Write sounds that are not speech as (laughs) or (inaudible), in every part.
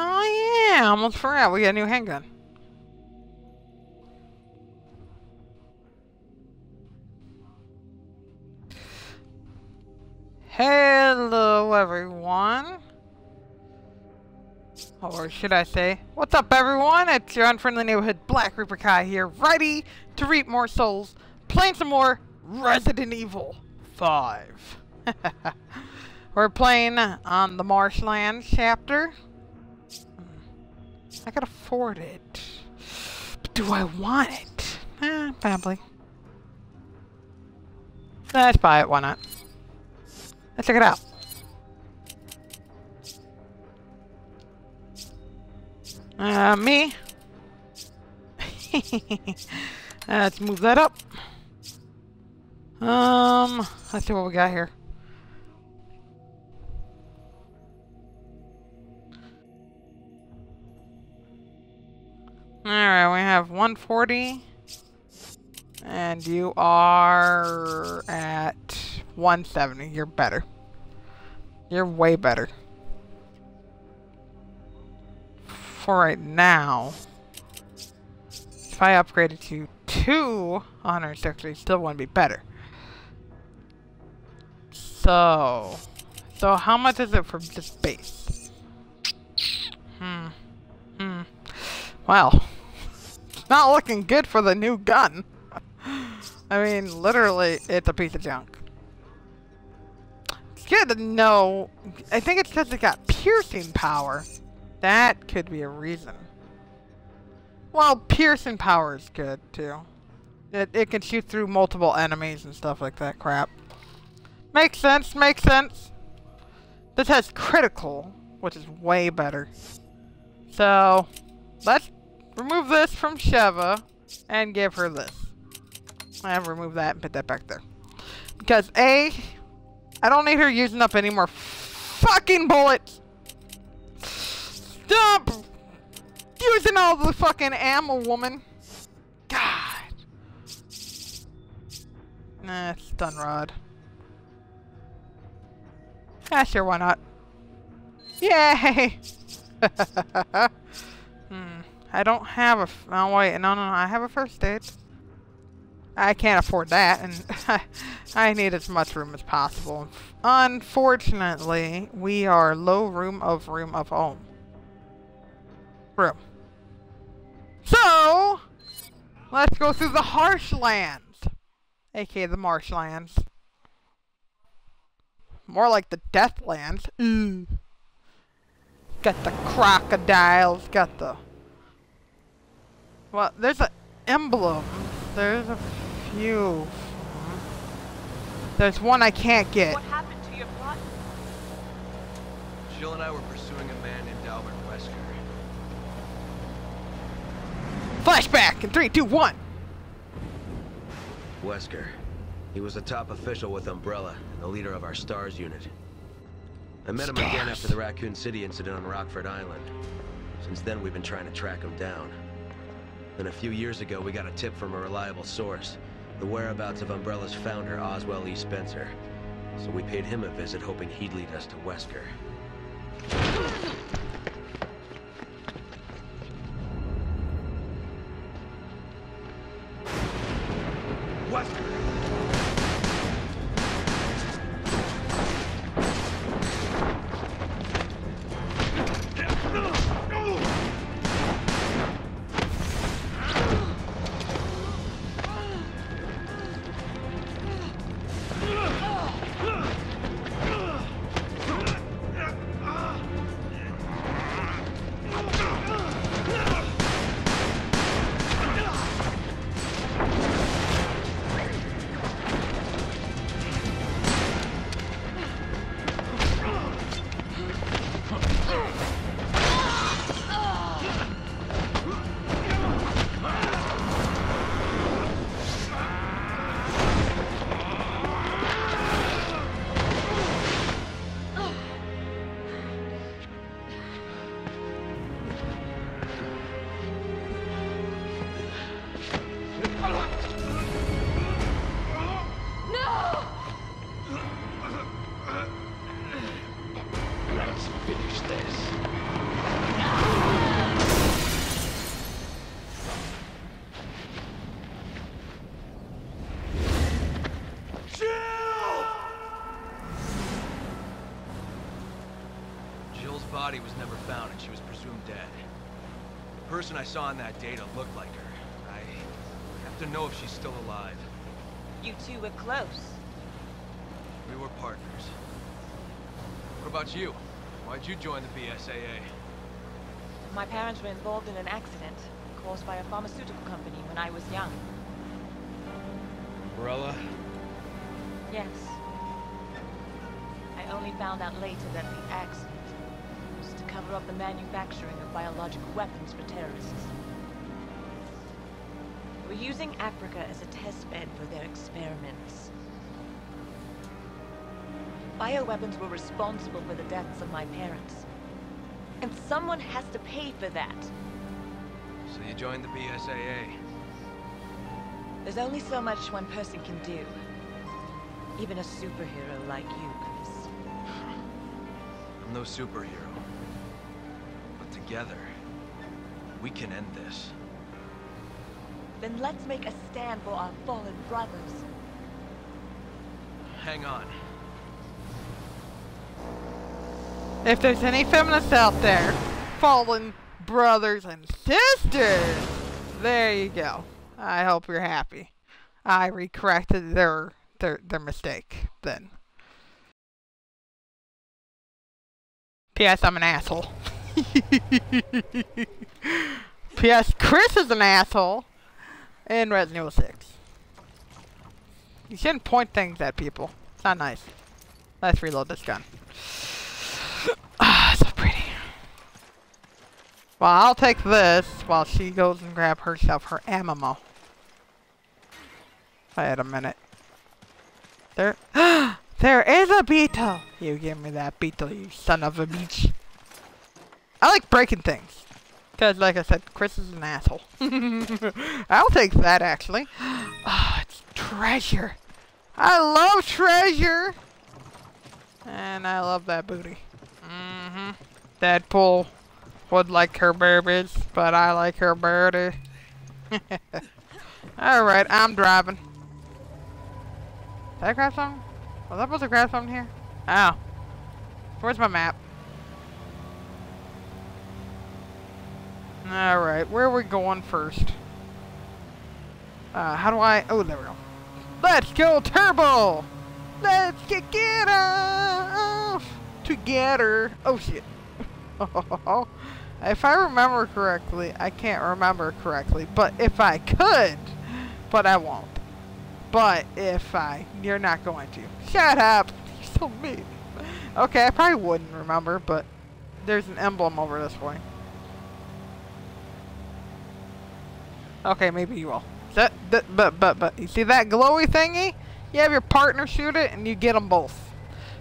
Oh yeah, almost forgot. We got a new handgun. Hello, everyone. Or should I say, what's up, everyone? It's your unfriendly neighborhood Black Reaper Kai here, ready to reap more souls, playing some more Resident Evil 5. (laughs) We're playing on the Marshlands chapter. I can afford it. But do I want it? Eh, probably. Let's buy it, why not? Let's check it out. Uh, me? (laughs) let's move that up. Um, let's see what we got here. Alright, we have 140. And you are at 170. You're better. You're way better. For right now, if I upgraded to 260, still wouldn't be better. So, so how much is it for this base? Hmm. Hmm. Well, not looking good for the new gun. I mean, literally, it's a piece of junk. Good know. I think it's because it got piercing power. That could be a reason. Well, piercing power is good, too. It, it can shoot through multiple enemies and stuff like that crap. Makes sense, makes sense. This has critical, which is way better. So, let's remove this from Sheva and give her this. And remove that and put that back there. Because A, I don't need her using up any more fucking bullets. Stop using all the fucking ammo, woman. God. Nah, stun rod. Ah, sure, why not? Yay! (laughs) I don't have a. Oh wait, no, no, no. I have a first aid. I can't afford that, and (laughs) I need as much room as possible. Unfortunately, we are low room of room of home. Room. So, let's go through the Harshlands, aka the Marshlands. More like the Deathlands. Ooh. Got the crocodiles, got the... Well, there's an emblem. There's a few. There's one I can't get. What happened to your plot? Jill and I were pursuing a man named Albert Wesker. Flashback in three, two, one. Wesker. He was a top official with Umbrella and the leader of our STARS unit. I met him again after the Raccoon City incident on Rockfort Island. Since then, we've been trying to track him down. Then a few years ago, we got a tip from a reliable source. The whereabouts of Umbrella's founder, Oswell E. Spencer. So we paid him a visit, hoping he'd lead us to Wesker. Person I saw in that data looked like her. I have to know if she's still alive. You two were close. We were partners. What about you? Why'd you join the BSAA? My parents were involved in an accident caused by a pharmaceutical company when I was young. Umbrella? Yes. I only found out later that the accident cover up the manufacturing of biological weapons for terrorists. Were using Africa as a test bed for their experiments. Bioweapons were responsible for the deaths of my parents. And someone has to pay for that. So you joined the BSAA? There's only so much one person can do. Even a superhero like you, Chris. I'm no superhero. But together, we can end this. Then let's make a stand for our fallen brothers. Hang on. If there's any feminists out there, fallen brothers and sisters, there you go. I hope you're happy. I recorrected their their their mistake then. P.S. I'm an asshole. (laughs) (laughs) P.S. Chris is an asshole in Resident Evil 6. You shouldn't point things at people. It's not nice. Let's reload this gun. (sighs) Ah, so pretty. Well, I'll take this while she goes and grab herself her ammo. Wait a minute. There, (gasps) there is a beetle. You give me that beetle, you son of a bitch. I like breaking things. Because, like I said, Chris is an asshole. (laughs) I'll take that, actually. Oh, it's treasure. I love treasure. And I love that booty. Mm-hmm. Deadpool would like her babies, but I like her birdie. (laughs) Alright, I'm driving. Did I grab something? Was I supposed to grab something here? Oh. Where's my map? Alright, where are we going first? Uh, how do I... Oh, there we go. Let's go turbo! Let's get it off together. Oh shit. (laughs) if I remember correctly, I can't remember correctly, but if I could, but I won't. But if I, you're not going to. Shut up. You're so mean. Okay, I probably wouldn't remember, but there's an emblem over this way. Okay, maybe you will. That, that, but, but, but, you see that glowy thingy? You have your partner shoot it, and you get them both.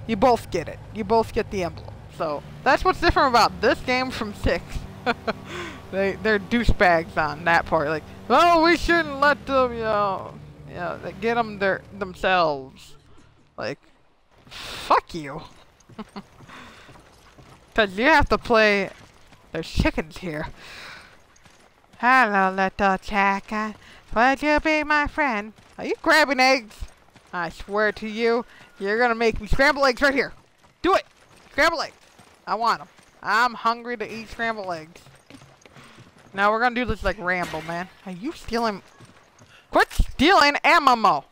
You both get it. You both get the emblem. So, that's what's different about this game from 6. (laughs) they, they're douchebags on that part. Like, oh, we shouldn't let them, you know, you know, they get them their, themselves. Like, fuck you. (laughs) Because you have to play... There's chickens here. Hello, little Chaka. Would you be my friend? Are you grabbing eggs? I swear to you, you're gonna make me scramble eggs right here. Do it! Scramble eggs. I want them. I'm hungry to eat scrambled eggs. Now we're gonna do this like Rambo, man. Are you stealing? Quit stealing ammo!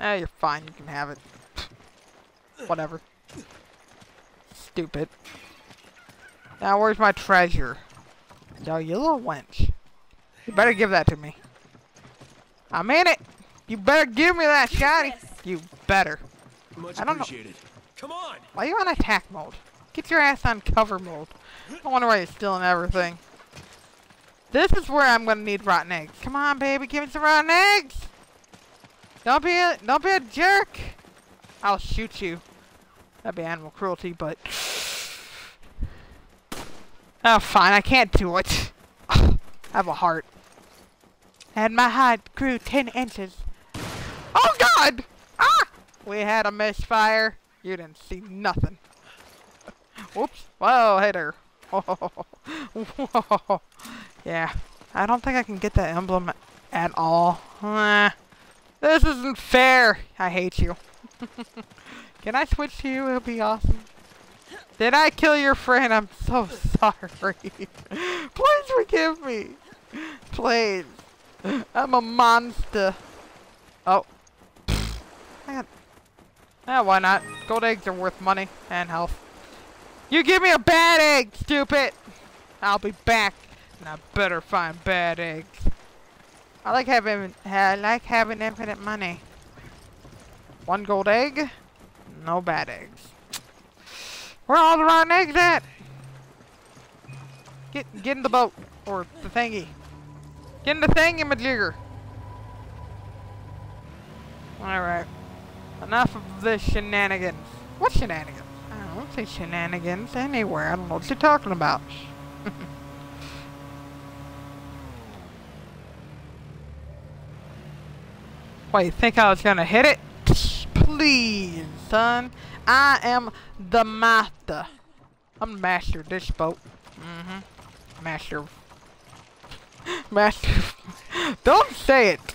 Eh, you're fine. You can have it. (sniffs) Whatever. Stupid. Now where's my treasure? Yo, you little wench. You better give that to me. I'm in it. You better give me that shotty. You better. Much I don't know. appreciated. Come on! Why are you on attack mode? Get your ass on cover mode. I wonder why you're stealing everything. This is where I'm gonna need rotten eggs. Come on, baby, give me some rotten eggs. Don't be a don't be a jerk. I'll shoot you. That'd be animal cruelty, but (sighs) oh, fine. I can't do it. (sighs) I have a heart, and my heart grew ten inches. Oh God! Ah! We had a misfire. You didn't see nothing. (laughs) Whoops. Whoa, hey there. Whoa. (laughs) Yeah. I don't think I can get that emblem at all. This isn't fair. I hate you. (laughs) can I switch to you? It'll be awesome. Did I kill your friend? I'm so sorry. Please forgive me. Please. I'm a monster. Oh. Man. Yeah, why not? Gold eggs are worth money and health. You give me a bad egg, stupid! I'll be back, and I better find bad eggs. I like having I like having infinite money. One gold egg, no bad eggs. Where are all the rotten eggs at? Get get in the boat or the thingy. Get in the thingy, majigger. All right. Enough of the shenanigans. What shenanigans? I don't say shenanigans anywhere. I don't know what you're talking about. (laughs) Wait, you think I was gonna hit it? (sniffs) Please, son. I am the master. I'm master of this boat. Mm-hmm. Master. (laughs) Master. (laughs) Don't say it.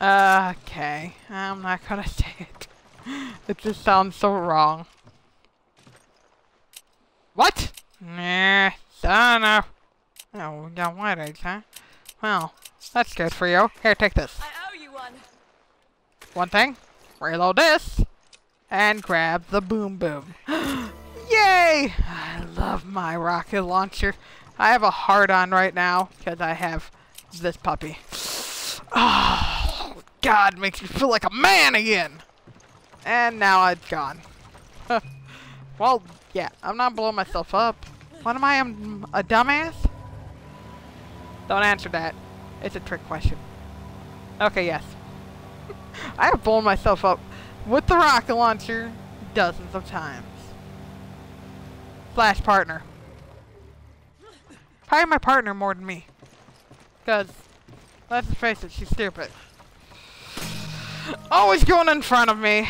Uh, okay. I'm not gonna (laughs) say it. It just sounds so wrong. What? Nah, don't know. Oh, we got white eggs, huh? Well, that's good for you. Here, take this. I owe you one. One thing, reload this, and grab the boom boom. (gasps) Yay! I love my rocket launcher. I have a heart on right now because I have this puppy. Oh, God, makes me feel like a man again. And now it's gone. (laughs) well, yeah, I'm not blowing myself up. What am I, a dumbass? Don't answer that. It's a trick question. Okay, yes. (laughs) I have blown myself up with the rocket launcher dozens of times. Flash partner. Probably my partner more than me. Because, let's face it, she's stupid. Always going in front of me.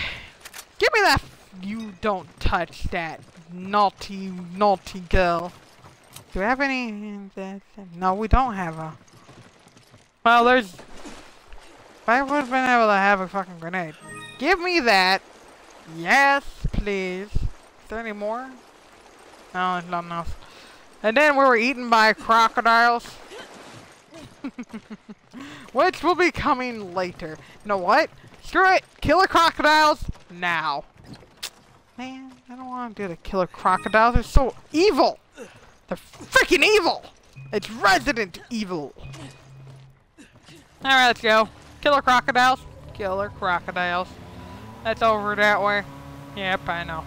Give me that. You don't touch that naughty, naughty girl. Do we have any? No, we don't have a. Well, there's. If I would have been able to have a fucking grenade. Give me that. Yes, please. Is there any more? No, there's nothing else. And then we were eaten by crocodiles. (laughs) Which will be coming later. You know what? Screw it! Killer crocodiles now. Man, I don't want to do the killer crocodiles. They're so evil. They're freaking evil. It's Resident Evil. Alright, let's go. Killer crocodiles. Killer crocodiles. That's over that way. Yep, I know.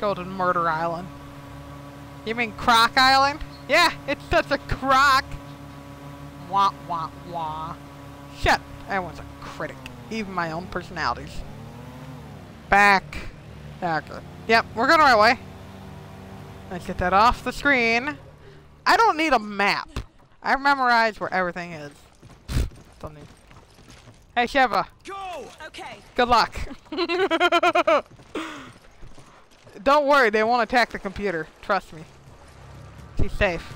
Go to Murder Island. You mean Croc Island? Yeah, it's such a croc. Wah, wah, wah. Shut. Everyone's a critic. Even my own personalities. Back. Okay. Yep, we're going the right way. Let's get that off the screen. I don't need a map. I memorize where everything is. Don't need. Hey, Sheva. Go. Okay. Good luck. (laughs) don't worry, they won't attack the computer. Trust me. She's safe.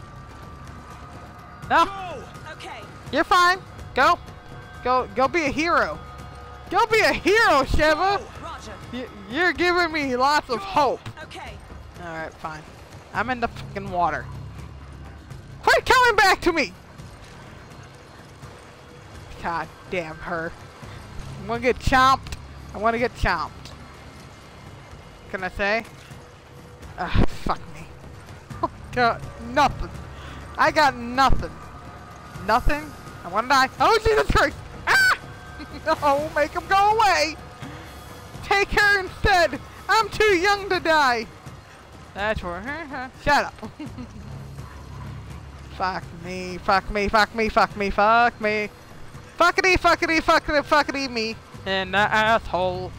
No. Okay. you're fine. Go. Go, go be a hero. Go be a hero, Sheva. You're giving me lots of hope. Okay. Alright, fine. I'm in the fucking water. Quit coming back to me! God damn her. I'm gonna get chomped. I wanna get chomped. Can I say? Ah, fuck me. (laughs) got nothing. I got nothing. Nothing? I wanna die. Oh, Jesus Christ! Ah! no, (laughs) make him go away! Take her instead! I'm too young to die! That's where. Huh? Shut up. (laughs) fuck me, fuck me, fuck me, fuck me, fuck me. Fuckity, fuckity, fuckity, fuckity me. In the asshole.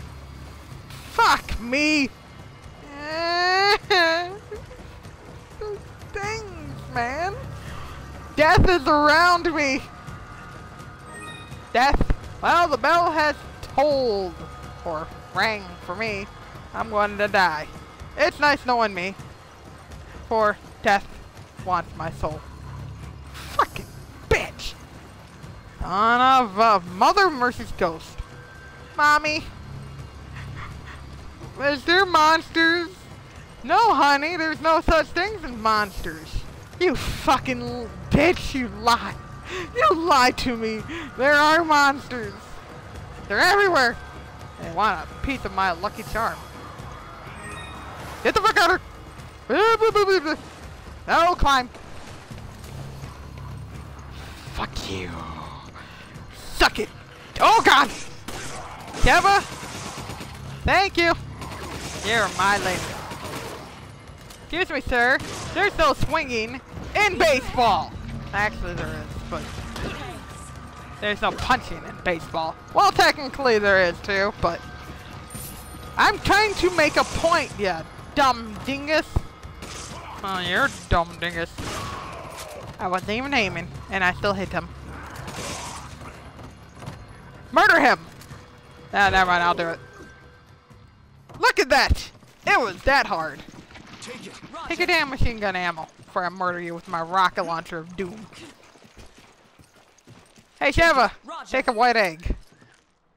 Fuck me. (laughs) Things, man. Death is around me. Death. Well, the bell has tolled. Or rang for me. I'm going to die. It's nice knowing me. For death wants my soul. Fucking bitch! Son of a Mother Mercy's ghost. Mommy! Is there monsters? No, honey, there's no such things as monsters. You fucking bitch, you lie. (laughs) You lie to me. There are monsters. They're everywhere. They want a piece of my lucky charm. Get the fuck out of her. No, climb. Fuck you. Suck it. Oh, God. Keva. Thank you. You're my lady. Excuse me, sir. There's no swinging in baseball. Actually, there is, but there's no punching in baseball. Well, technically there is too, but I'm trying to make a point, yeah, dumb dingus. Oh, you're dumb dingus. I wasn't even aiming, and I still hit him. Murder him! Ah, never mind, I'll do it. Look at that! It was that hard. Take it. Take a damn machine gun ammo before I murder you with my rocket launcher of doom. Hey Sheva, Roger. take a white egg.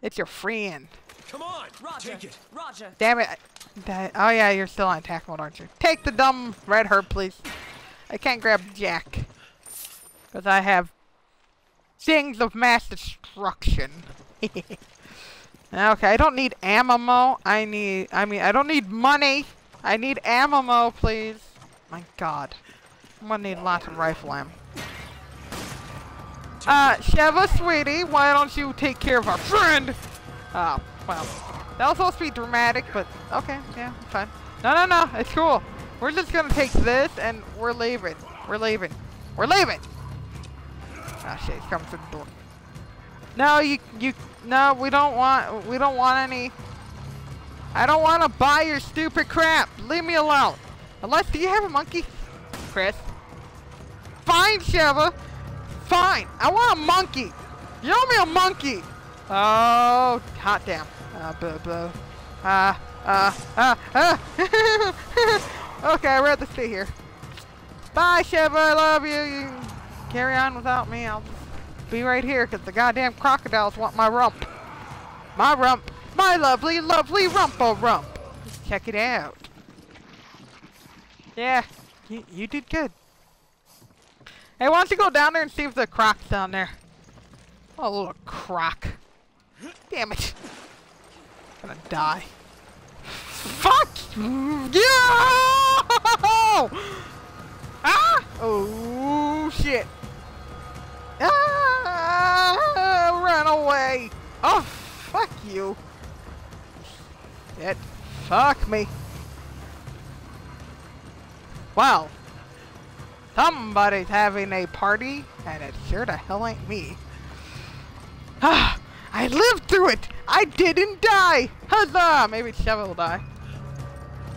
It's your friend. Come on. Roger. Take it. Roger. Damn it. That- oh yeah, you're still on attack mode, aren't you? Take the dumb red herb, please. I can't grab Jack. Because I have things of mass destruction. (laughs) okay, I don't need ammo. I need, I mean, I don't need money. I need ammo, please. My god. I'm gonna need lots of rifle ammo. Uh, Sheva, sweetie, why don't you take care of our friend? Oh, well. That was supposed to be dramatic, but okay, yeah, fine. No, no, no, it's cool. We're just gonna take this and we're leaving. We're leaving. We're leaving! Ah, shit, he's coming through the door. No, you, you, no, we don't want, we don't want any. I don't want to buy your stupid crap. Leave me alone. Unless, do you have a monkey? Chris? Fine, Sheva. Fine. I want a monkey. You owe me a monkey. Oh, hot damn. Uh, boo, boo. Uh, uh, uh, uh. okay, I'd rather stay here. Bye, Sheva. I love you. You can carry on without me. I'll be right here because the goddamn crocodiles want my rump. My rump. My lovely, lovely rumpo rump. Check it out. Yeah, you, you did good. Hey, why don't you go down there and see if the croc's down there? Oh, little croc. Damn it. I'm gonna die. Fuck Yeah! (laughs) Ah! Oh, shit. Ah! Run away! Oh, fuck you. Shit. Fuck me. Wow. Somebody's having a party, and it sure the hell ain't me. Ah, I lived through it! I didn't die! Huzzah! Maybe Sheva will die.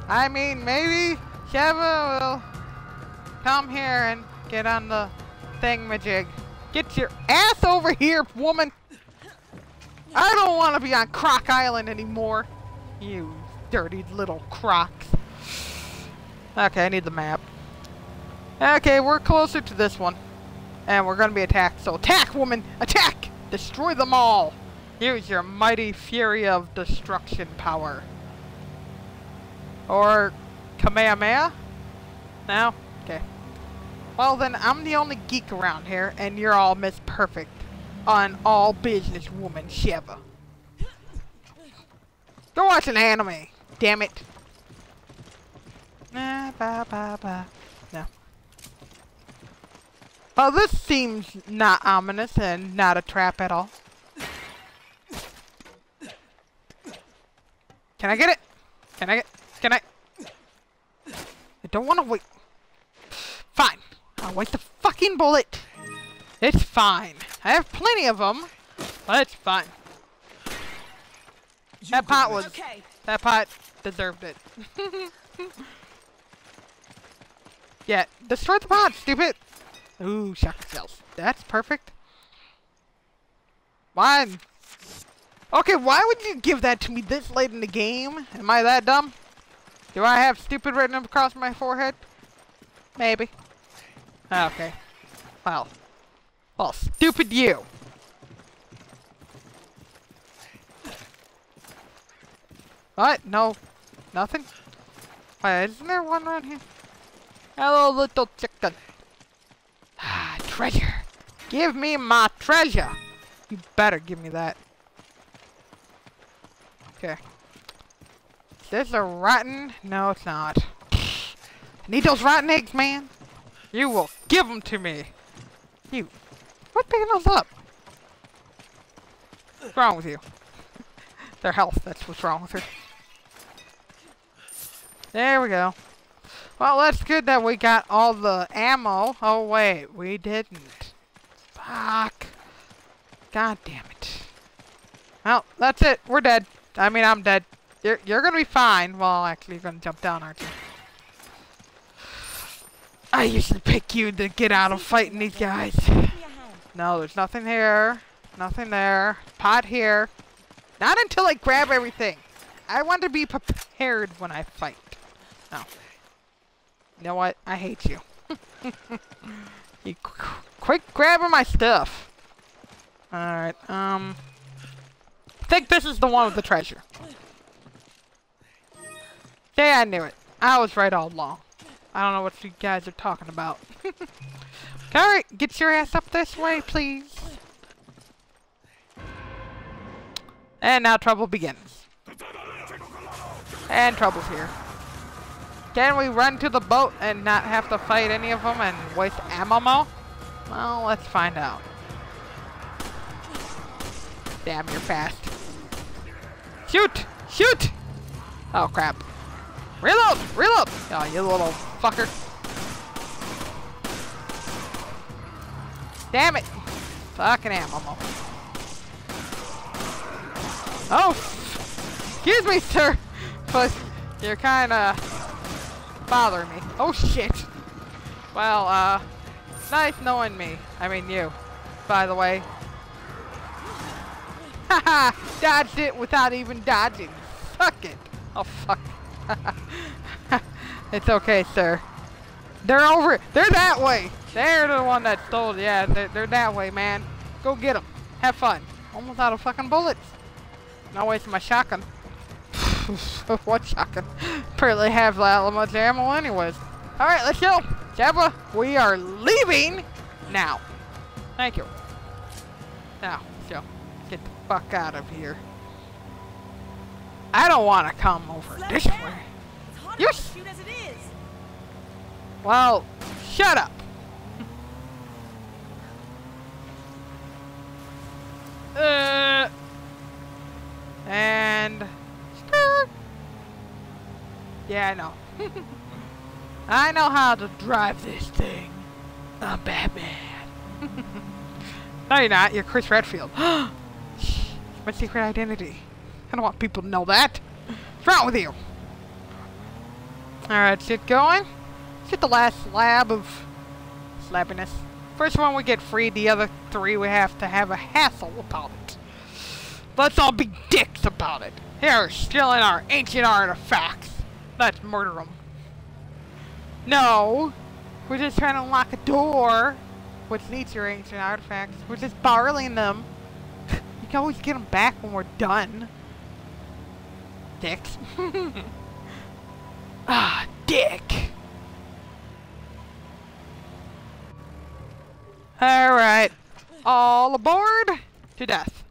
I mean, maybe Sheva will come here and get on the thingamajig. Get your ass over here, woman! I don't want to be on Croc Island anymore. You dirty little crocs. Okay, I need the map. Okay, we're closer to this one. And we're gonna be attacked. So attack, woman! Attack! Destroy them all! Use your mighty fury of destruction power. Or Kamehameha? No? Well then, I'm the only geek around here, and you're all Miss Perfect. On all business woman Sheva. Go watch an anime. Damn it. Nah, ba ba ba. No. Oh, this seems not ominous and not a trap at all. Can I get it? Can I get? Can I? I don't want to wait. Fine. I'll wait the fucking bullet. It's fine. I have plenty of them. But it's fine. That pot was. Okay. That pot deserved it. (laughs) yeah, destroy the pot, stupid. Ooh, shotgun shells. That's perfect. One. Okay, why would you give that to me this late in the game? Am I that dumb? Do I have stupid written across my forehead? Maybe. Okay. Well. Well, stupid you. What? No. Nothing? Wait, isn't there one around here? Hello, little chicken. Ah, treasure. Give me my treasure. You better give me that. Okay. Is this a rotten? No, it's not. I need those rotten eggs, man. You will give them to me. You. What's picking those up? What's wrong with you? (laughs) Their health, that's what's wrong with her. There we go. Well, that's good that we got all the ammo. Oh, wait, we didn't. Fuck. God damn it. Well, that's it. We're dead. I mean, I'm dead. You're, you're gonna be fine. Well, actually, you're gonna jump down, aren't you? I usually pick you to get out of fighting these guys. No, there's nothing here. Nothing there. Pot here. Not until I grab everything. I want to be prepared when I fight. No. You know what? I hate you. (laughs) you qu quit grabbing my stuff. Alright, um... I think this is the one with the treasure. Yeah, I knew it. I was right all along. I don't know what you guys are talking about. (laughs) Alright, get your ass up this way, please. And now trouble begins. And trouble's here. Can we run to the boat and not have to fight any of them and waste ammo? Well, let's find out. Damn, you're fast. Shoot! Shoot! Oh, crap. Reload! Reload! Oh, you little fucker. Damn it! Fucking ammo. Oh! Excuse me, sir! But you're kinda bothering me. Oh shit! Well, uh, nice knowing me. I mean you, by the way. Haha! Dodged it without even dodging. Fuck it. Oh fuck. (laughs) it's okay, sir. They're over. They're that way. They're the one that stole. Yeah, they're, they're that way, man. Go get them. Have fun. Almost out of fucking bullets. Not wasting my shotgun. (laughs) what shotgun? Apparently have that much ammo anyways. Alright, let's go. Jabba, we are leaving now. Thank you. Now, go. Get the fuck out of here. I don't want to come over this way. It's hard You enough s- shoot as it is. Well, shut up. (laughs) uh, and. Yeah, I know. (laughs) I know how to drive this thing. I'm Batman. (laughs) no, you're not. You're Chris Redfield. (gasps) My secret identity. I don't want people to know that. What's wrong with you? Alright, get going. Let's get the last slab of slabbiness. First one we get free, the other three we have to have a hassle about it. Let's all be dicks about it. Here, stealing our ancient artifacts. Let's murder them. No, we're just trying to unlock a door, which needs your ancient artifacts. We're just borrowing them. (laughs) You can always get them back when we're done. Dicks. (laughs) ah, dick. Alright. All aboard to death.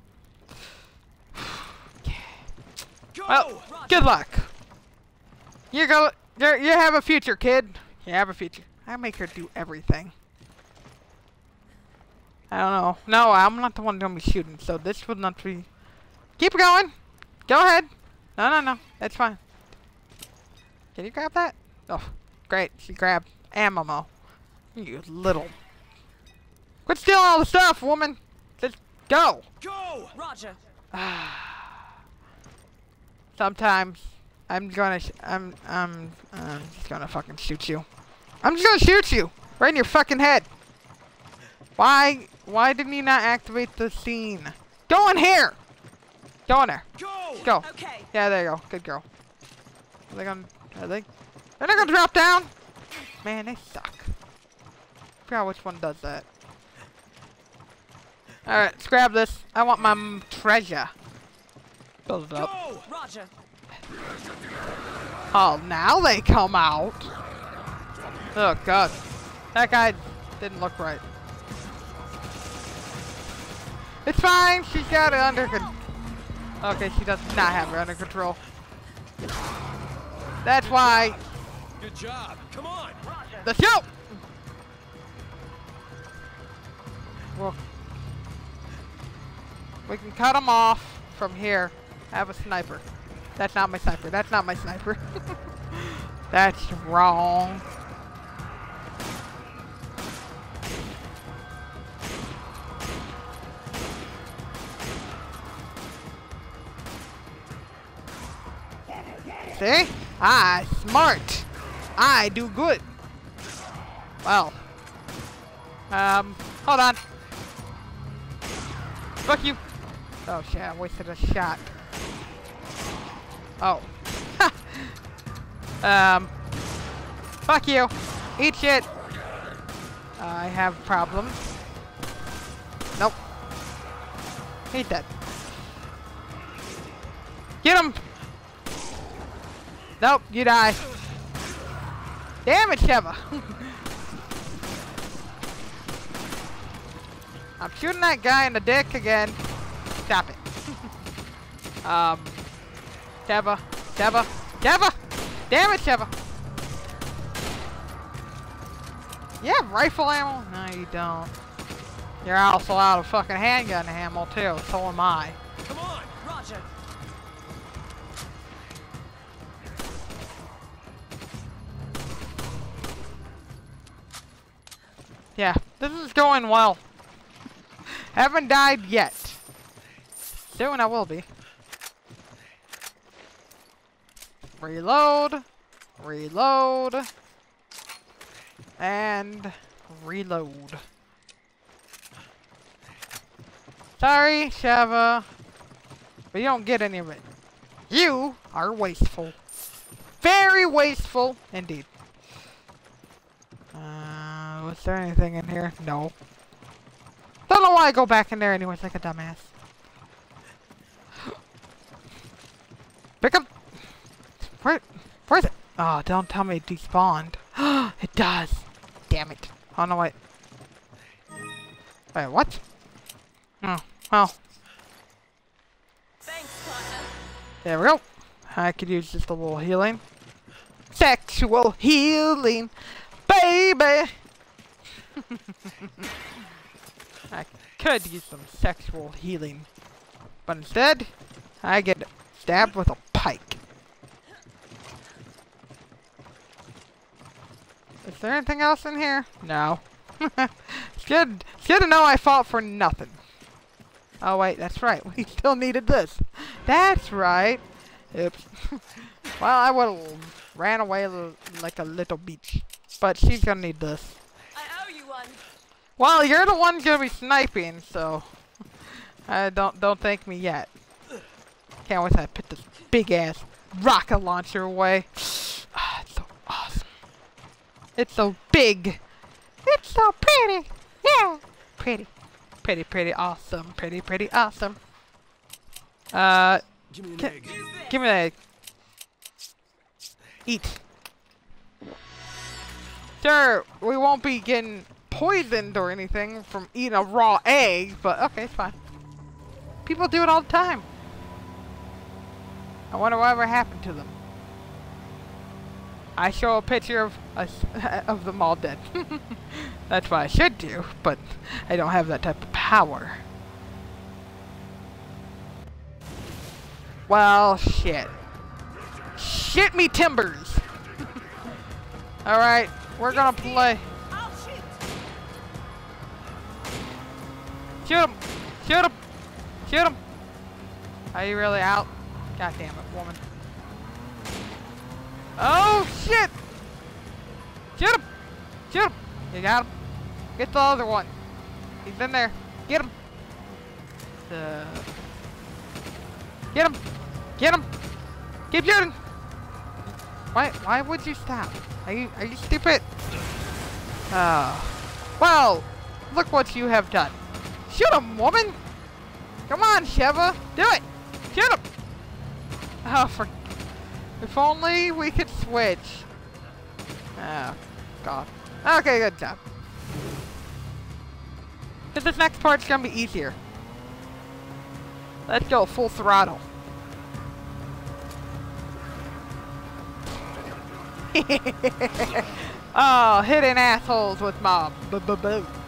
Well, good luck. You go. You you have a future, kid. You have a future. I make her do everything. I don't know. No, I'm not the one gonna be shooting, so this would not be. Keep going. Go ahead. No, no, no. That's fine. Can you grab that? Oh, great. She grabbed ammo. You little. Quit stealing all the stuff, woman. Just go. Go! Roger. (sighs) Sometimes I'm gonna, sh I'm, I'm, I'm just gonna fucking shoot you. I'm just gonna shoot you right in your fucking head. Why, why didn't you not activate the scene? Go in here. Go in there. Go! Go. Okay. Yeah, there you go. Good girl. Are they gonna, are they, they're not gonna drop down? Man, they suck. Forgot which one does that. Alright, let's grab this. I want my treasure. Build it up. Go! Roger. Oh, now they come out. Oh, God. That guy didn't look right. It's fine. She's got it under control. Okay, she does not have it under control. That's why. Good job. Come on. The show. Well, we can cut them off from here. I have a sniper. That's not my sniper. That's not my sniper. (laughs) That's wrong. See? I smart. I do good. Well. Um, hold on. Fuck you. Oh shit, I wasted a shot. Oh. (laughs) um. Fuck you. Eat shit. I have problems. Nope. Hate that. Get him! Nope, you die. Damn it, Sheva. (laughs) I'm shooting that guy in the dick again. Stop it. (laughs) um, Sheva, Sheva, Sheva! Damn it, Sheva! Have rifle ammo? No, you don't. You're also out of fucking handgun ammo, too. So am I. this is going well. Haven't died yet. Soon I will be. Reload. Reload. And reload. Sorry, Sheva. But you don't get any of it. You are wasteful. Very wasteful indeed. Uh, was there anything in here? No. Don't know why I go back in there anyways like a dumbass. (gasps) Pick up! Where, where's it? Oh, don't tell me it despawned. (gasps) it does. Damn it. Oh no, wait. Wait, what? Oh, well. Thanks, partner. There we go. I could use just a little healing. Sexual healing, baby! (laughs) I could use some sexual healing. But instead, I get stabbed with a pike. Is there anything else in here? No. (laughs) it's good. It's good to know I fought for nothing. Oh wait, that's right. (laughs) We still needed this. That's right. Oops. well, I would have ran away like a little bitch. But she's gonna need this. I owe you one. Well, you're the one gonna be sniping, so (laughs) uh, don't don't thank me yet. Can't wait I put this big ass rocket launcher away. (sighs) Ah, it's so awesome. It's so big. It's so pretty. Yeah, pretty, pretty, pretty awesome. Pretty, pretty awesome. Uh, Give me an egg. give me that. egg. Eat. Sure, we won't be getting poisoned or anything from eating a raw egg, but okay, it's fine. People do it all the time. I wonder whatever happened to them. I show a picture of us (laughs) of them all dead. (laughs) That's what I should do, but I don't have that type of power. Well, shit. Shit me timbers. (laughs) Alright, we're gonna play. Shoot him! Shoot him! Shoot him! Are you really out? God damn it, woman. Oh, shit! Shoot him! Shoot him! You got him? Get the other one. He's in there. Get him! Uh, get him! Get him! Keep shooting! Why, why would you stop? Are you, are you stupid? Oh. Well, look what you have done. Shoot him, woman! Come on, Sheva! Do it! Shoot him! Oh, for... If only we could switch. Oh, God. Okay, good job. This next part's gonna be easier. Let's go full throttle. (laughs) oh, hitting assholes with my b -b boot.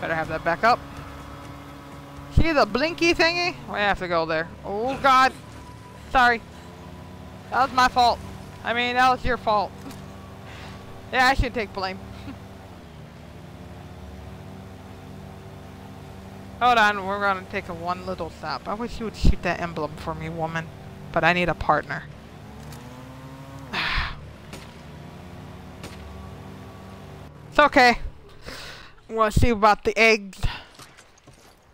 Better have that back up. See the blinky thingy? We have to go there. Oh god. Sorry. That was my fault. I mean, that was your fault. (laughs) yeah, I should take blame. (laughs) Hold on, we're gonna take a one little stop. I wish you would shoot that emblem for me, woman. But I need a partner. (sighs) it's okay. We'll see about the eggs.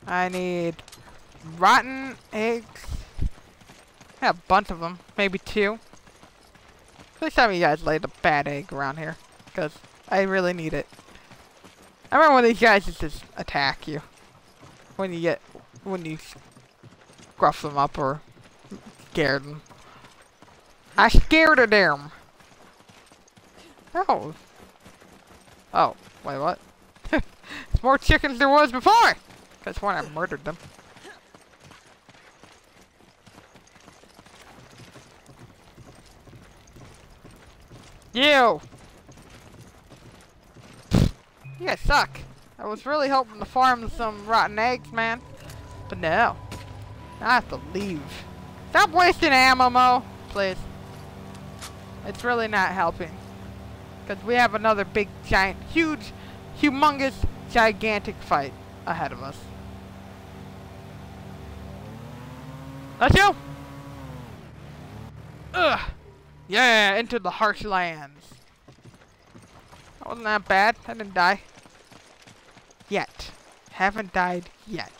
I need rotten eggs. I have a bunch of them. Maybe two. Please tell me you guys laid a bad egg around here. Because I really need it. I remember when these guys just attack you. When you get... When you gruff them up or scared them. I scared of them. Oh. Oh. Wait, what? More chickens there was before! That's why I murdered them. You! You guys suck. I was really hoping to farm some rotten eggs, man. But no. I have to leave. Stop wasting ammo, Mo. Please. It's really not helping. Because we have another big, giant, huge, humongous, gigantic fight ahead of us. Let's go! Ugh! Yeah, into the harsh lands. That wasn't that bad. I didn't die. Yet. Haven't died yet.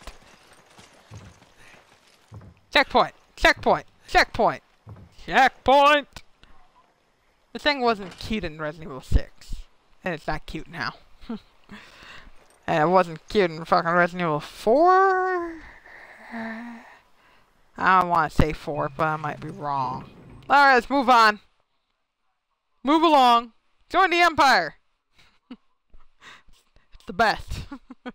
Checkpoint! Checkpoint! Checkpoint! Checkpoint! The thing wasn't cute in Resident Evil 6. And it's not cute now. And it wasn't cute in fucking Resident Evil 4? I don't want to say 4, but I might be wrong. Alright, let's move on. Move along. Join the Empire! (laughs) it's the best. (laughs)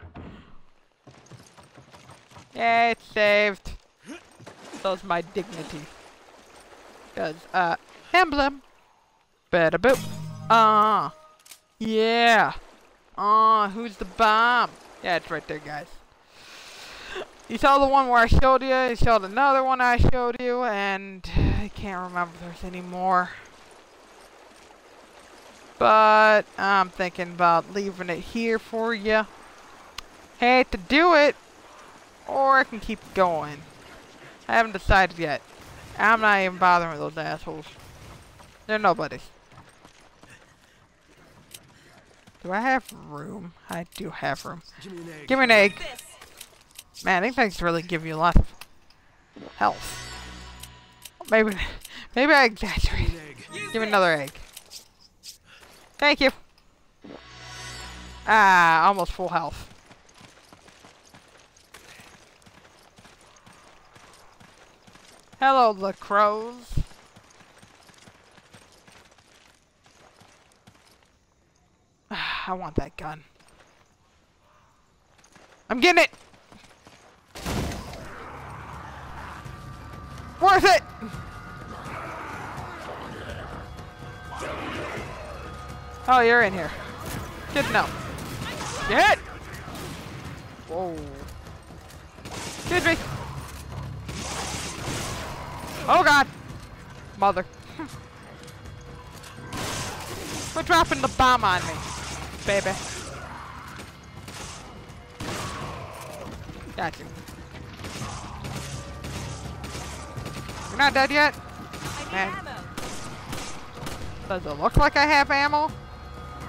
yeah, it's saved. So's my dignity. Because, uh, emblem. Better boop. Ah. Uh, yeah. Uh, who's the bomb? Yeah, it's right there, guys. You saw the one where I showed you, you showed another one I showed you, and I can't remember if there's any more. But I'm thinking about leaving it here for you. Hate to do it, or I can keep going. I haven't decided yet. I'm not even bothering with those assholes. They're nobodies. Do I have room? I do have room. Give me an egg. Give me an egg. Man, these things really give you a lot of health. Maybe, maybe I exaggerate. (laughs) Give me another egg. Thank you. Ah, almost full health. Hello, the crows. I want that gun. I'm getting it! Worth it! Oh, you're in here. Good to know. Get! Whoa. Excuse me. Oh god. Mother. (laughs) Quit dropping the bomb on me, baby. Gotcha. You're not dead yet? Man. Does it look like I have ammo?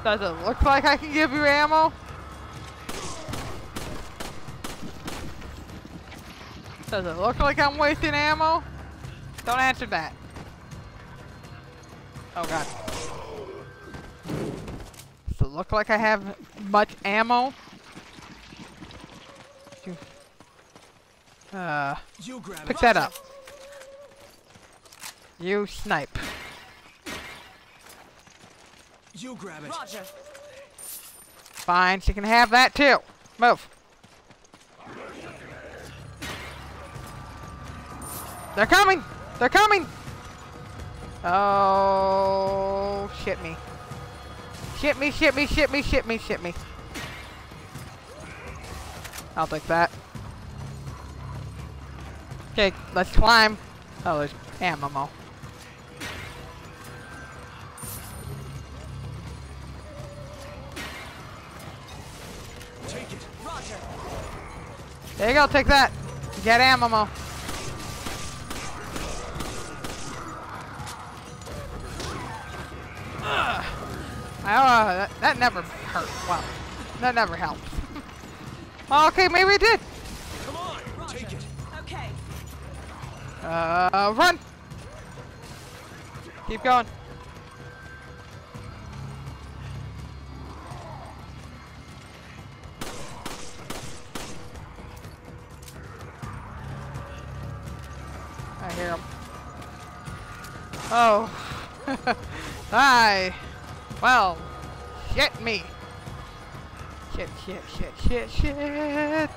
Does it look like I can give you ammo? Does it look like I'm wasting ammo? Don't answer that. Oh god it look like I have much ammo? Uh, pick that up. You snipe. You grab it. Roger. Fine, she can have that too. Move. They're coming! They're coming! Oh, shit me. Shit me, shit me, shit me, shit me, shit me. I'll take that. Okay, let's climb. Oh, there's ammo. Take it. Roger. There you go, take that. Get ammo. Oh, that, that never hurt. Well, that never helped. (laughs) okay, maybe it did. Come on. Take it. Okay. Uh, run. Keep going. I hear him. Oh. (laughs) Hi. Well, shit me. Shit, shit, shit, shit, shit.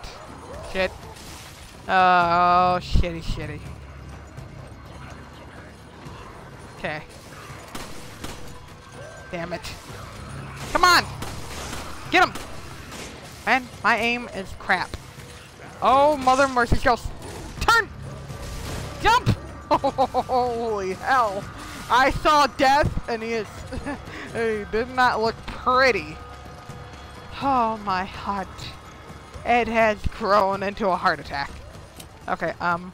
Shit. Oh, shitty, shitty. Okay. Damn it. Come on! Get him! Man, my aim is crap. Oh, mother mercy kills. Turn! Jump! (laughs) Holy hell. I saw death and he is (laughs) he did not look pretty. Oh my heart. It has grown into a heart attack. Okay, um.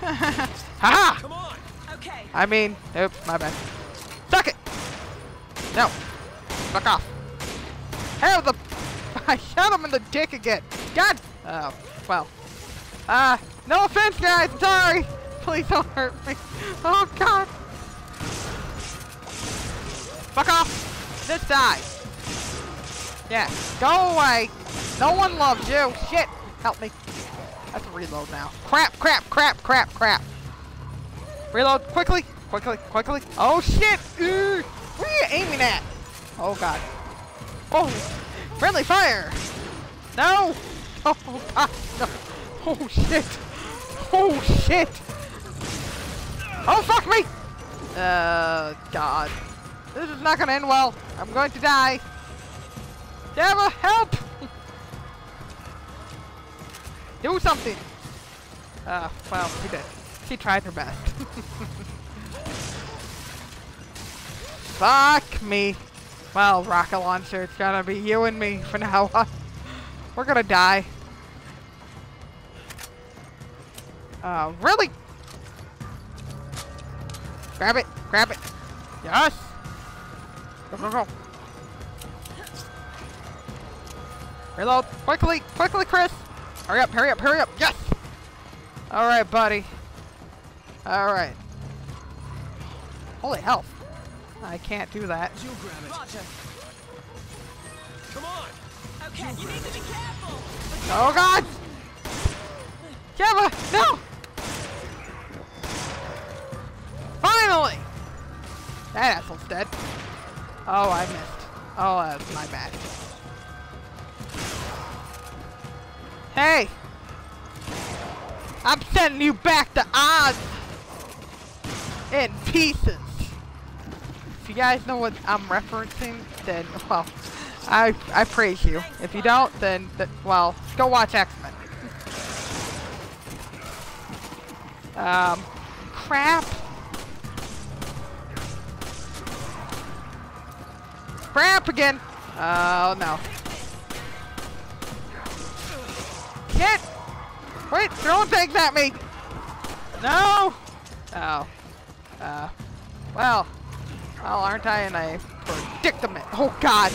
(laughs) ha! Come on. Okay. I mean, oops, my bad. Suck it! No. Fuck off. Hell, the... (laughs) I shot him in the dick again. God! Oh, well. Uh, no offense, guys. Sorry. Please don't hurt me. Oh, God. Fuck off. Just die. Yeah, go away. No one loves you. Shit. Help me. I have to reload now. Crap, crap, crap, crap, crap. Reload quickly, quickly, quickly. Oh shit! Ooh. What are you aiming at? Oh god. Oh, friendly fire! No! (laughs) Oh god, no. Oh shit! Oh shit! Oh fuck me! Uh, god. This is not gonna end well. I'm going to die. Jabba, help! (laughs) Do something! Uh, well, she did. She tried her best. (laughs) Fuck me. Well, rocket launcher, it's gonna be you and me for now. (laughs) We're gonna die. Uh, really? Grab it, grab it. Yes! Go, go, go. Reload, quickly, quickly, Chris! Hurry up, hurry up, hurry up, yes! Alright, buddy. Alright. Holy hell. I can't do that. You grab it. Roger. Come on. Okay. You need to be careful. Oh god! Jabba, no! Finally! That asshole's dead. Oh, I missed. Oh, that's my bad. Hey! I'm sending you back to Oz! In pieces! If you guys know what I'm referencing, then, well, I, I praise you. If you don't, then, th well, go watch X-Men. Um, crap. Crap again. Oh, no. Shit! Wait, throwing things at me! No! Oh. Uh, well. Well, aren't I in a predicament? Oh, God!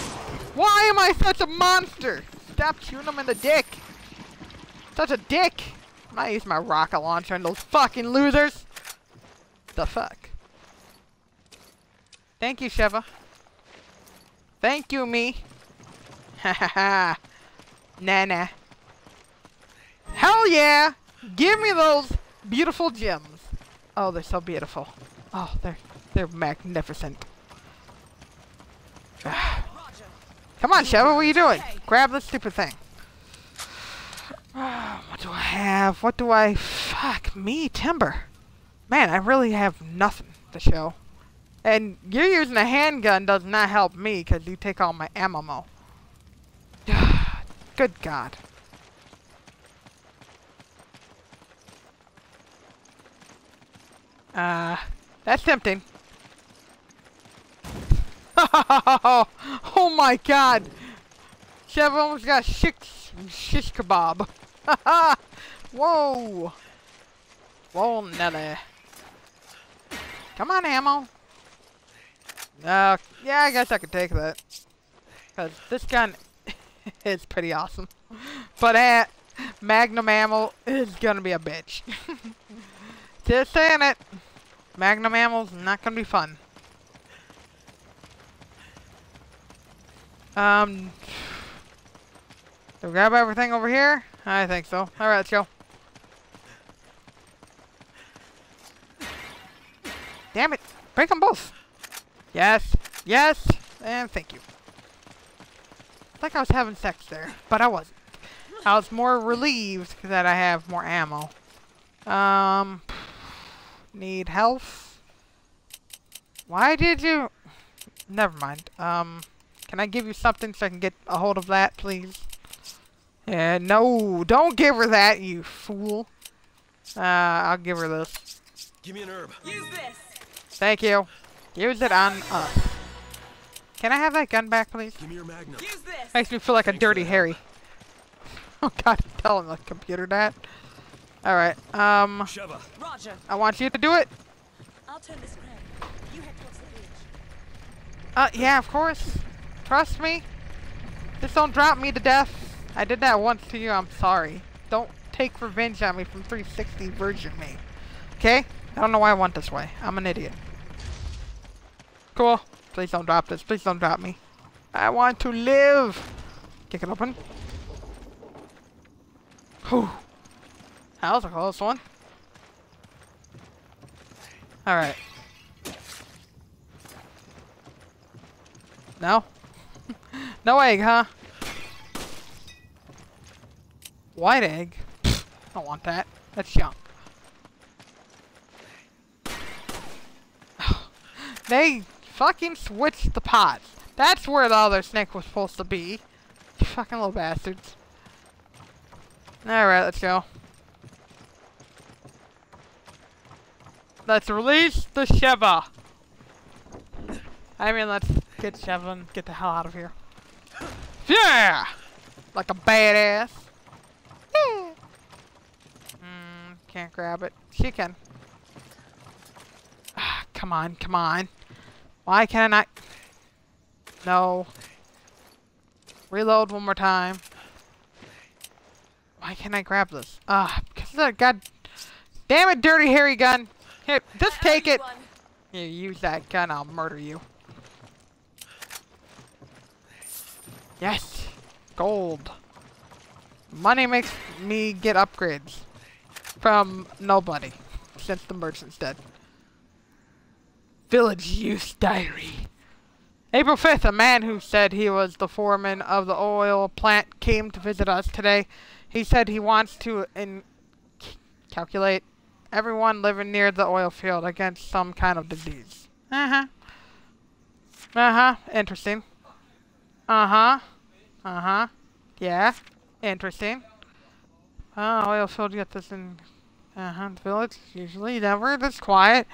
Why am I such a monster? Stop shooting them in the dick! Such a dick! Not using my rocket launcher on those fucking losers! The fuck? Thank you, Sheva. Thank you, me. (laughs) Ha ha ha. Nana. Hell yeah! Give me those beautiful gems. Oh, they're so beautiful. Oh, they're they're magnificent. (sighs) Come on, Sheva, what are you doing? Grab this stupid thing. (sighs) what do I have? What do I... Fuck me, Timber. Man, I really have nothing to show. And you're using a handgun does not help me because you take all my ammo. (sighs) Good God. Uh, that's tempting. (laughs) oh my god! Chef almost got six shish kebab. (laughs) Whoa! Whoa, Nelly. Come on, ammo. Uh, yeah, I guess I could take that. Because this gun (laughs) is pretty awesome. But uh, Magnum ammo is gonna be a bitch. (laughs) Just saying it. Magnum ammo's not gonna be fun. Um, we grab everything over here? I think so. Alright, let's go. Damn it! Break them both! Yes! Yes! And thank you. I like I was having sex there, but I wasn't. I was more relieved that I have more ammo. Um, need health. Why did you... Never mind. Um... Can I give you something so I can get a hold of that, please? Yeah, no, don't give her that, you fool. Uh, I'll give her this. Give me an herb. Use this. Thank you. Use it on us. Can I have that gun back, please? Give me your magnum. Use this. Makes me feel like a Thanks for dirty Harry. (laughs) Oh god, I'm telling the computer that. Alright, um, Sheva. Roger. I want you to do it. I'll turn this crank. You head towards the bridge. Uh, yeah, of course. Trust me. Just don't drop me to death. I did that once to you, I'm sorry. Don't take revenge on me from 360 Virgin me. Okay? I don't know why I went this way. I'm an idiot. Cool. Please don't drop this. Please don't drop me. I want to live. Kick it open. Whew. That was a close one. Alright. No? (laughs) no egg, huh? White egg? I don't want that. That's junk. (sighs) they fucking switch the pots. That's where the other snake was supposed to be. You fucking little bastards. Alright, let's go. Let's release the Sheva. I mean, let's get Sheva and get the hell out of here. Yeah! Like a badass. Yeah. Mm, can't grab it. She can. Ah, come on, come on. Why can't I not? No. Reload one more time. Why can't I grab this? Ah, because of that god... Damn it, dirty Harry gun! Here, just take it! Here, use that gun, I'll murder you. Yes! Gold. Money makes me get upgrades. From nobody. Since the merchant's dead. Village Youth Diary. April 5th, a man who said he was the foreman of the oil plant came to visit us today. He said he wants to calculate everyone living near the oil field against some kind of disease. Uh-huh. Uh-huh. Interesting. Uh-huh. Uh-huh. Yeah. Interesting. Uh, oil field get this in uh-huh, the village. Usually never this quiet.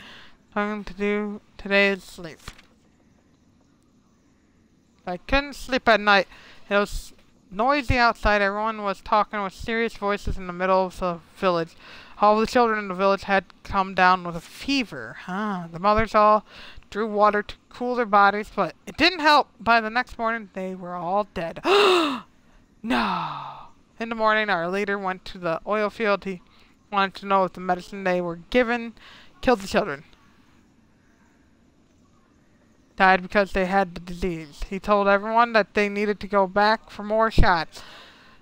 Time to do today is sleep. I couldn't sleep at night. It was noisy outside. Everyone was talking with serious voices in the middle of the village. All the children in the village had come down with a fever. Huh. The mothers all drew water to cool their bodies, but it didn't help. By the next morning, they were all dead. (gasps) no. In the morning, our leader went to the oil field. He wanted to know if the medicine they were given killed the children. Died because they had the disease. He told everyone that they needed to go back for more shots.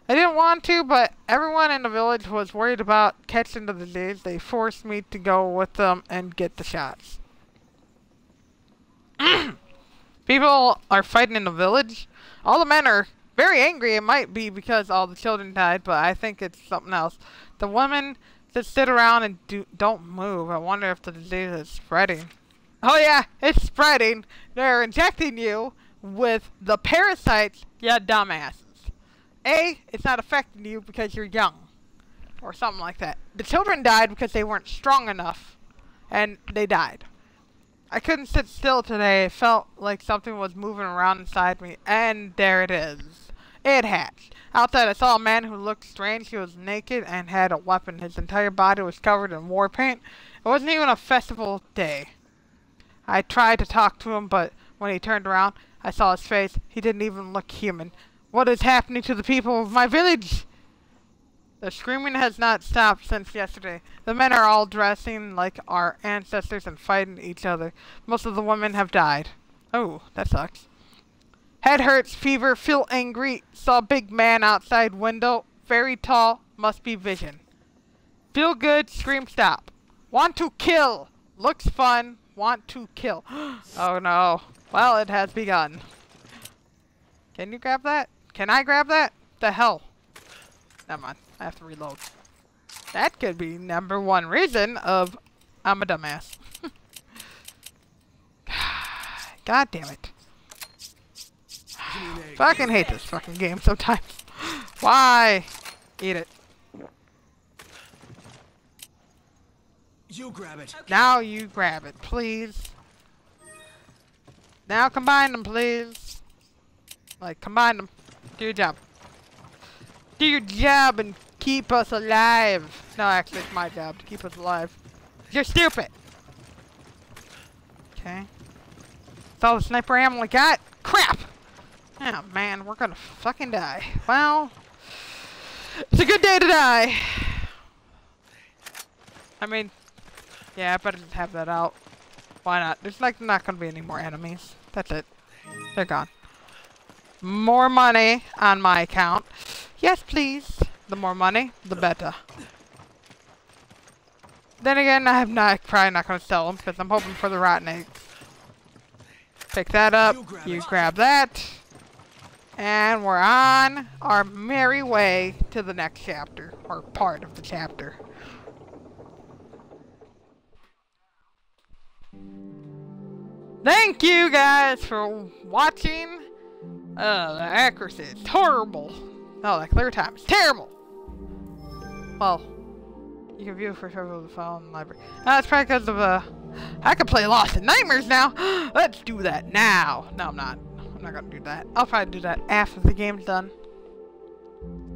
I didn't want to, but everyone in the village was worried about catching the disease. They forced me to go with them and get the shots. (coughs) People are fighting in the village. All the men are very angry. It might be because all the children died, but I think it's something else. The women just sit around and do, don't move. I wonder if the disease is spreading. Oh yeah, it's spreading. They're injecting you with the parasites, you dumbasses. A, it's not affecting you because you're young. Or something like that. The children died because they weren't strong enough. And they died. I couldn't sit still today. It felt like something was moving around inside me. And there it is. It hatched. Outside, I saw a man who looked strange. He was naked and had a weapon. His entire body was covered in war paint. It wasn't even a festival day. I tried to talk to him, but when he turned around, I saw his face. He didn't even look human. What is happening to the people of my village? The screaming has not stopped since yesterday. The men are all dressing like our ancestors and fighting each other. Most of the women have died. Oh, that sucks. Head hurts, fever, feel angry. Saw big man outside window. Very tall, must be vision. Feel good, scream stop. Want to kill. Looks fun, want to kill. (gasps) oh no. Well, it has begun. Can you grab that? Can I grab that? The hell? Never mind. I have to reload. That could be number one reason of I'm a dumbass. (sighs) God damn it. (sighs) Fucking hate this fucking game sometimes. (gasps) Why? Eat it. You grab it. Now you grab it, please. Now combine them, please. Like, combine them. Do your job. Do your job and keep us alive. No, actually, it's my job to keep us alive. You're stupid. Okay. That's all the sniper ammo I got. Crap! Oh, man, we're gonna fucking die. Well, it's a good day to die. I mean, yeah, I better just have that out. Why not? There's like not gonna be any more enemies. That's it. They're gone. More money on my account. Yes, please. The more money, the better. Then again, I'm not probably not gonna sell them because I'm hoping for the rotten eggs. Pick that up. You grab You grab that. And we're on our merry way to the next chapter, or part of the chapter. Thank you guys for watching. Uh, the accuracy is horrible. No, the clear time is terrible. Well, you can view for several of the file in the library. That's probably because of, uh, I can play Lost in Nightmares now. (gasps) Let's do that now. No, I'm not. I'm not gonna do that. I'll probably do that after the game's done.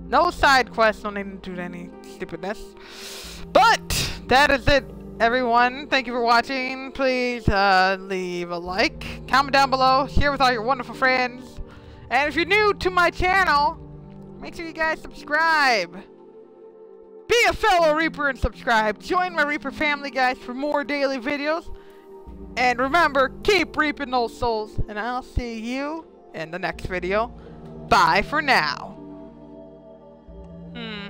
No side quests, no need to do any stupidness. But, that is it, everyone. Thank you for watching. Please, uh, leave a like, comment down below, share with all your wonderful friends. And if you're new to my channel, make sure you guys subscribe. Be a fellow Reaper and subscribe. Join my Reaper family, guys, for more daily videos. And remember, keep reaping those souls. And I'll see you in the next video. Bye for now. Hmm.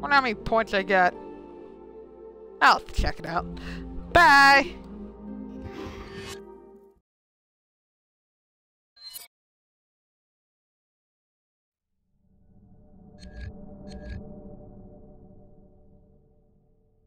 wonder how many points I got. I'll check it out. Bye.